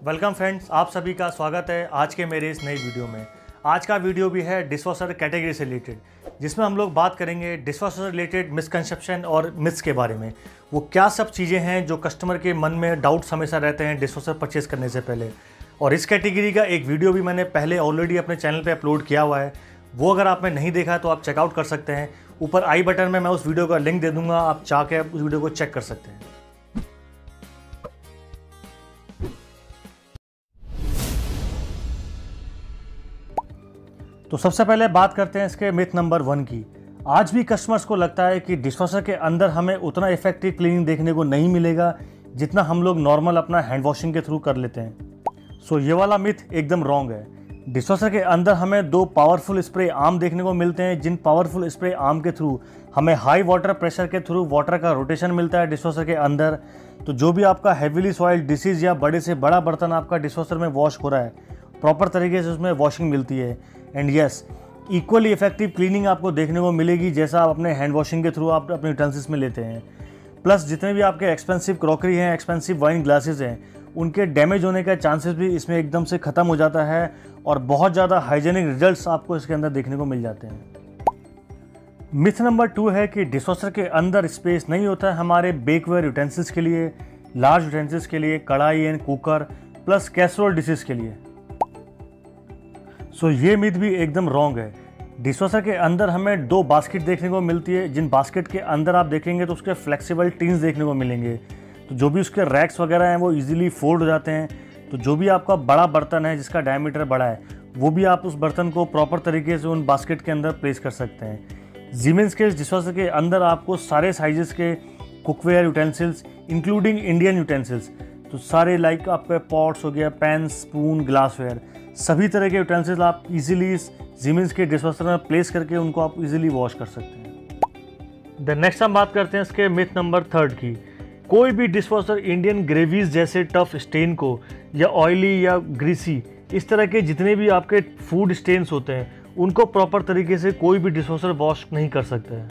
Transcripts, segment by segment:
Welcome friends, आप सभी का स्वागत है आज के मेरे इस नई वीडियो में। आज का वीडियो भी है डिशवाशर कैटेगरी से रिलेटेड जिसमें हम लोग बात करेंगे डिशवाशर रिलेटेड मिसकंसेप्शन और मिथ्स के बारे में। वो क्या सब चीज़ें हैं जो कस्टमर के मन में डाउट्स हमेशा रहते हैं डिशवाशर परचेज करने से पहले? और इस कैटेगरी का एक वीडियो भी मैंने पहले ऑलरेडी अपने चैनल पर अपलोड किया हुआ है। वो अगर आपने नहीं देखा तो आप चेकआउट कर सकते हैं। ऊपर आई बटन में मैं उस वीडियो का लिंक दे दूँगा, आप चाह के उस वीडियो को चेक कर सकते हैं। तो सबसे पहले बात करते हैं इसके मिथ नंबर वन की। आज भी कस्टमर्स को लगता है कि डिशवॉशर के अंदर हमें उतना इफ़ेक्टिव क्लीनिंग देखने को नहीं मिलेगा, जितना हम लोग नॉर्मल अपना हैंड वॉशिंग के थ्रू कर लेते हैं। सो ये वाला मिथ एकदम रॉन्ग है। डिशवॉशर के अंदर हमें दो पावरफुल स्प्रे आर्म देखने को मिलते हैं, जिन पावरफुल स्प्रे आर्म के थ्रू हमें हाई वाटर प्रेशर के थ्रू वाटर का रोटेशन मिलता है डिशवॉशर के अंदर। तो जो भी आपका हैवीली सॉइल डिसीज या बड़े से बड़ा बर्तन आपका डिशवॉशर में वॉश हो रहा है प्रॉपर तरीके से उसमें वॉशिंग मिलती है। And yes equally effective cleaning आपको देखने को मिलेगी जैसा आप अपने हैंड वॉशिंग के थ्रू आप अपने यूटेंसिल्स में लेते हैं। प्लस जितने भी आपके एक्सपेंसिव क्रॉकरी हैं एक्सपेंसिव वाइन ग्लासेस हैं, उनके डैमेज होने का चांसेस भी इसमें एकदम से ख़त्म हो जाता है और बहुत ज़्यादा हाइजेनिक रिजल्ट्स आपको इसके अंदर देखने को मिल जाते हैं। मिथ नंबर टू है कि डिशवॉशर के अंदर स्पेस नहीं होता है हमारे बेकवेयर यूटेंसिल्स के लिए लार्ज यूटेंसिल्स के लिए, कढ़ाई and cooker plus casserole dishes के लिए। सो so, ये मिथ भी एकदम रॉन्ग है। डिशवॉशर के अंदर हमें दो बास्केट देखने को मिलती है। जिन बास्केट के अंदर आप देखेंगे तो उसके फ्लेक्सिबल टीन्स देखने को मिलेंगे। तो जो भी उसके रैक्स वगैरह हैं वो इजीली फोल्ड हो जाते हैं। तो जो भी आपका बड़ा बर्तन है जिसका डायमीटर बड़ा है वो भी आप उस बर्तन को प्रॉपर तरीके से उन बास्केट के अंदर प्लेस कर सकते हैं। जीमेंस के डिशवॉशर के अंदर आपको सारे साइजेस के cookware utensils including Indian utensils तो सारे लाइक आपके पॉट्स हो गया पैन स्पून ग्लासवेयर सभी तरह के यूटेंसिल्स आप इजीली जीमिन्स के डिशवाशर में प्लेस करके उनको आप इजीली वॉश कर सकते हैं। द नेक्स्ट हम बात करते हैं इसके मिथ नंबर थर्ड की। कोई भी डिशवाशर इंडियन ग्रेवीज जैसे टफ स्टेन को या ऑयली या ग्रीसी इस तरह के जितने भी आपके फ़ूड स्टेन्स होते हैं, उनको प्रॉपर तरीके से कोई भी डिशवाशर वॉश नहीं कर सकते हैं।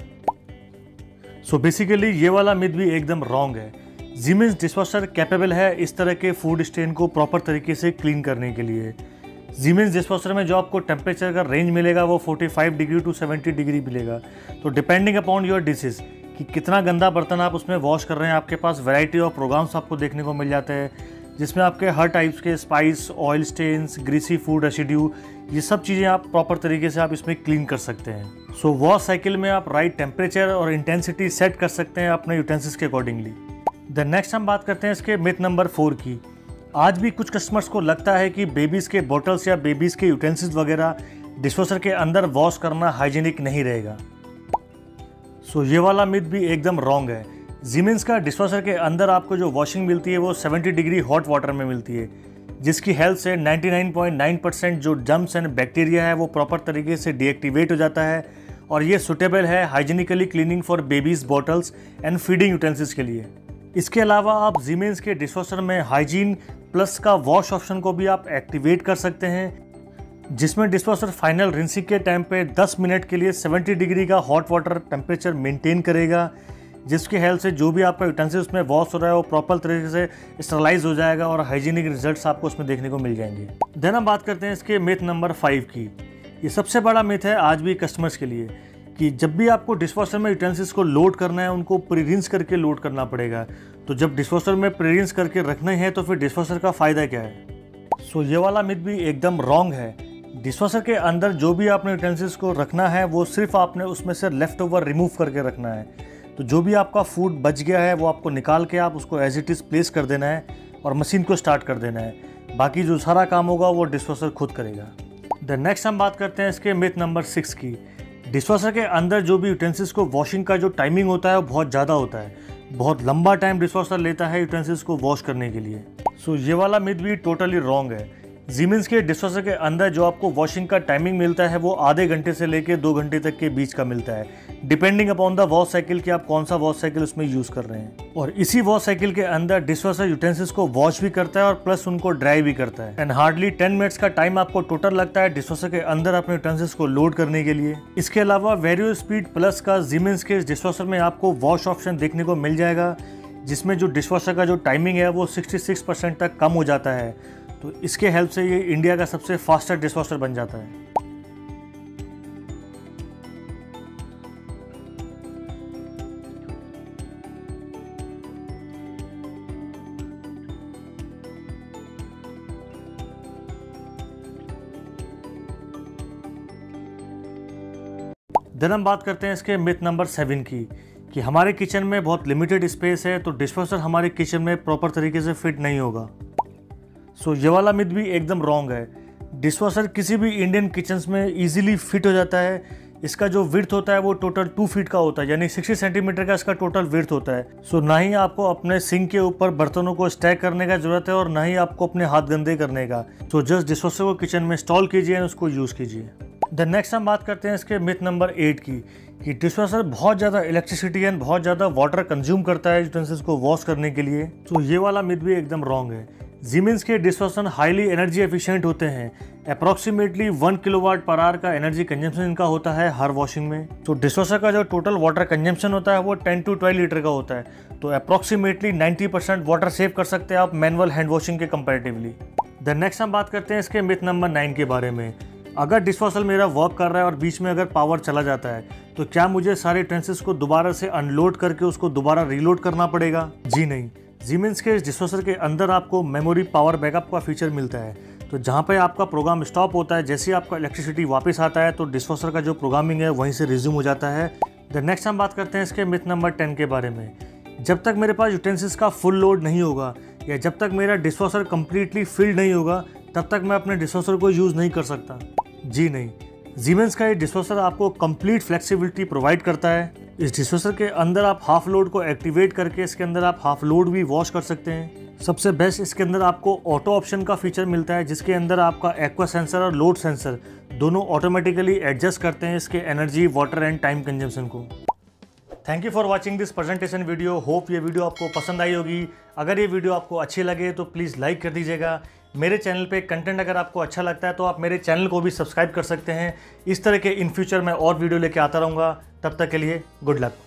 सो so बेसिकली ये वाला मिथ भी एकदम रॉन्ग है। जीमिन्स डिशवाशर कैपेबल है इस तरह के फ़ूड स्टेन को प्रॉपर तरीके से क्लीन करने के लिए। जीमेंस डिस्पोसर में जो आपको टेम्परेचर का रेंज मिलेगा, वो 45 डिग्री टू 70 डिग्री मिलेगा। तो डिपेंडिंग अपॉन योर डिशेज कि कितना गंदा बर्तन आप उसमें वॉश कर रहे हैं, आपके पास वैरायटी ऑफ़ प्रोग्राम्स आपको देखने को मिल जाते हैं, जिसमें आपके हर टाइप्स के spice oil stains greasy food residue ये सब चीज़ें आप प्रॉपर तरीके से आप इसमें क्लीन कर सकते हैं। सो वॉश साइकिल में आप राइट टेम्परेचर और इंटेंसिटी सेट कर सकते हैं अपने यूटेंसिस के अकॉर्डिंगली द नेक्स्ट हम बात करते हैं इसके मिथ नंबर फोर की। आज भी कुछ कस्टमर्स को लगता है कि बेबीज़ के बॉटल्स या बेबीज़ के यूटेंसिल्स वगैरह डिस्पोजर के अंदर वॉश करना हाइजीनिक नहीं रहेगा। सो ये वाला मिथ भी एकदम रॉन्ग है। जीमेंस का डिस्पोजर के अंदर आपको जो वॉशिंग मिलती है वो 70 डिग्री हॉट वाटर में मिलती है, जिसकी हेल्थ से 99.9 परसेंट जो जम्स एंड बैक्टीरिया है वो प्रॉपर तरीके से डीएक्टिवेट हो जाता है और ये सुटेबल है hygienically cleaning for babies bottles and feeding utensils के लिए। इसके अलावा आप जीमेंस के डिशवॉशर में हाइजीन प्लस का वॉश ऑप्शन को भी आप एक्टिवेट कर सकते हैं, जिसमें डिस्पोजर फाइनल रिंसिंग के टाइम पे 10 मिनट के लिए 70 डिग्री का हॉट वाटर टेम्परेचर मेंटेन करेगा, जिसके हेल्प से जो भी आपका यूटेंसिल उसमें वॉश हो रहा है, वो प्रॉपर तरीके से स्टरलाइज हो जाएगा और हाइजीनिक रिजल्ट्स आपको उसमें देखने को मिल जाएँगे। देन हम बात करते हैं इसके मिथ नंबर फाइव की। ये सबसे बड़ा मिथ है आज भी कस्टमर्स के लिए, कि जब भी आपको डिशवॉशर में यूटेंसिल्स को लोड करना है, उनको प्री रिंस करके लोड करना पड़ेगा। तो जब डिशवॉशर में प्रीरिंस करके रखना है तो फिर डिशवॉशर का फ़ायदा क्या है? सो ये वाला मिथ भी एकदम रॉन्ग है। डिशवॉशर के अंदर जो भी आपने यूटेंसिल्स को रखना है, वो सिर्फ़ आपने उसमें से लेफ़्ट ओवर रिमूव करके रखना है। तो जो भी आपका फ़ूड बच गया है, वो आपको निकाल के आप उसको एज इट इज़ प्लेस कर देना है और मशीन को स्टार्ट कर देना है। बाकी जो सारा काम होगा, वो डिशवॉशर खुद करेगा। द नेक्स्ट हम बात करते हैं इसके मिथ नंबर सिक्स की। डिशवॉशर के अंदर जो भी यूटेंसिल्स को वॉशिंग का जो टाइमिंग होता है, वो बहुत ज़्यादा होता है। बहुत लंबा टाइम डिशवाशर लेता है यूटेंसिल्स को वॉश करने के लिए। सो so, ये वाला मिथ भी टोटली रॉन्ग है। जीमेंस के डिस्पोजर के अंदर जो आपको वॉशिंग का टाइमिंग मिलता है, वो आधे घंटे से लेकर दो घंटे तक के बीच का मिलता है। Depending upon the wash cycle कि आप कौन सा वॉश साइकिल उसमें यूज़ कर रहे हैं। और इसी वॉश साइकिल के अंदर डिस्पोजर यूटेंसिल्स को वॉश भी करता है और प्लस उनको ड्राई भी करता है। एंड हार्डली टेन मिनट्स का टाइम आपको टोटल लगता है डिस्पोजर के अंदर अपने यूटेंसिल्स को लोड करने के लिए। इसके अलावा वेरियो स्पीड प्लस का जीमेंस के डिस्पोजर में आपको वॉश ऑप्शन देखने को मिल जाएगा, जिसमें जो डिशवॉशर का जो टाइमिंग है, वो 66 परसेंट तक कम हो जाता है। तो इसके हेल्प से ये इंडिया का सबसे फास्टर डिशवॉशर बन जाता है। देन हम बात करते हैं इसके मिथ नंबर सेवन की, कि हमारे किचन में बहुत लिमिटेड स्पेस है तो डिशवॉशर हमारे किचन में प्रॉपर तरीके से फिट नहीं होगा। सो so, ये वाला मिथ भी एकदम रॉन्ग है। डिशवाशर किसी भी इंडियन किचन्स में इजीली फिट हो जाता है। इसका जो विर्थ होता है वो टोटल टू फीट का होता है यानी 60 सेंटीमीटर का इसका टोटल विर्थ होता है। सो so, ना ही आपको अपने सिंक के ऊपर बर्तनों को स्टैक करने का ज़रूरत है और ना ही आपको अपने हाथ गंदे करने का। सो जस्ट डिशवॉशर को किचन में इंस्टॉल कीजिए और उसको यूज़ कीजिए। द नेक्स्ट हम बात करते हैं इसके मिथ नंबर एट की कि डिशवॉशर बहुत ज़्यादा इलेक्ट्रिसिटी एंड बहुत ज़्यादा वाटर कंज्यूम करता है यूटेंसिल्स को वॉश करने के लिए। तो ये वाला मिथ भी एकदम रॉन्ग है। जीमिन्स के डिशवॉशर हाईली एनर्जी एफिशिएंट होते हैं। अप्रॉक्सीमेटली वन किलो वाट पर आर का एनर्जी कंजम्पशन इनका होता है हर वॉशिंग में। तो डिशवॉशर का जो टोटल वाटर कंजम्पशन होता है, वो 10 टू 12 लीटर का होता है। तो अप्रॉक्सीमेटली 90 परसेंट वाटर सेव कर सकते हैं आप मैनुअल हैंड वॉशिंग के कंपेरेटिवली द नेक्स्ट हम बात करते हैं इसके मिथ नंबर नाइन के बारे में। अगर डिशवॉशर मेरा वर्क कर रहा है और बीच में अगर पावर चला जाता है तो क्या मुझे सारे ट्रेंसेस को दोबारा से अनलोड करके उसको दोबारा रीलोड करना पड़ेगा? जी नहीं। जीमेंस के इस डिशवॉशर के अंदर आपको मेमोरी पावर बैकअप का फीचर मिलता है। तो जहाँ पे आपका प्रोग्राम स्टॉप होता है, जैसे ही आपका इलेक्ट्रिसिटी वापस आता है तो डिशवॉशर का जो प्रोग्रामिंग है, वहीं से रिज्यूम हो जाता है। द नेक्स्ट हम बात करते हैं इसके मिथ नंबर टेन के बारे में। जब तक मेरे पास यूटेंसिस का फुल लोड नहीं होगा, या जब तक मेरा डिशवॉशर कम्प्लीटली फिल्ड नहीं होगा, तब तक मैं अपने डिशवॉशर को यूज़ नहीं कर सकता। जी नहीं। जीमेंस का ये डिस्पोसर आपको कंप्लीट फ्लेक्सिबिलिटी प्रोवाइड करता है। इस डिस्पोसर के अंदर आप हाफ़ लोड को एक्टिवेट करके इसके अंदर आप हाफ़ लोड भी वॉश कर सकते हैं। सबसे बेस्ट इसके अंदर आपको ऑटो ऑप्शन का फीचर मिलता है, जिसके अंदर आपका एक्वा सेंसर और लोड सेंसर दोनों ऑटोमेटिकली एडजस्ट करते हैं इसके energy water and time consumption को। Thank you for watching this presentation video hope ये वीडियो आपको पसंद आई होगी। अगर ये वीडियो आपको अच्छी लगे तो प्लीज़ लाइक कर दीजिएगा। मेरे चैनल पे कंटेंट अगर आपको अच्छा लगता है तो आप मेरे चैनल को भी सब्सक्राइब कर सकते हैं। इस तरह के इन फ्यूचर मैं और वीडियो लेके आता रहूँगा। तब तक के लिए, गुड लक।